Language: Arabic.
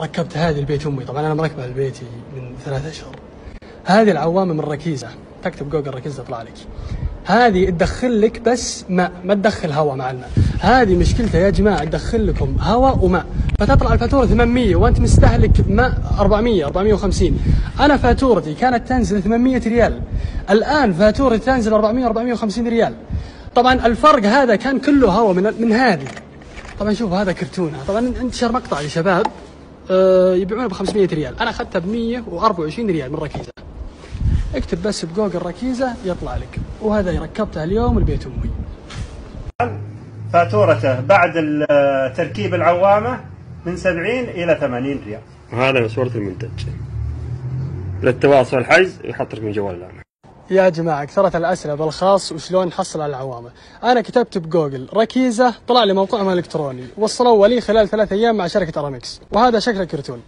ركبت هذه البيت أمي. طبعا أنا مركبها لبيتي من ثلاثة أشهر. هذه العوامة من ركيزة. تكتب جوجل ركيزة تطلع لك. هذه تدخل لك بس ماء. ما تدخل هواء مع الماء. هذه مشكلتها يا جماعة تدخل لكم هواء وماء. فتطلع الفاتورة 800 وأنت مستهلك ماء 400 450 أنا فاتورتي كانت تنزل 800 ريال. الآن فاتورتي تنزل 400 450 ريال. طبعا الفرق هذا كان كله هواء من من هذه. طبعا شوف هذا كرتونة. طبعا انتشر مقطع لشباب آه، يبيعونه ب 500 ريال. أنا أخذتها ب 124 ريال من ركيزة. اكتب بس بجوجل ركيزة يطلع لك. وهذا ركبتها اليوم لبيت أمي. فاتورته بعد تركيب العوامة من 70 إلى 80 ريال. وهذا صورة المنتج. للتواصل الحجز يحط رقم جوال الآن. يا جماعة كثرت الأسئلة بالخاص وشلون نحصل على العوامة أنا كتبت بجوجل ركيزة طلع لي موقعهم الإلكتروني وصلوا لي خلال ثلاث أيام مع شركة أرامكس. وهذا شكل الكرتون.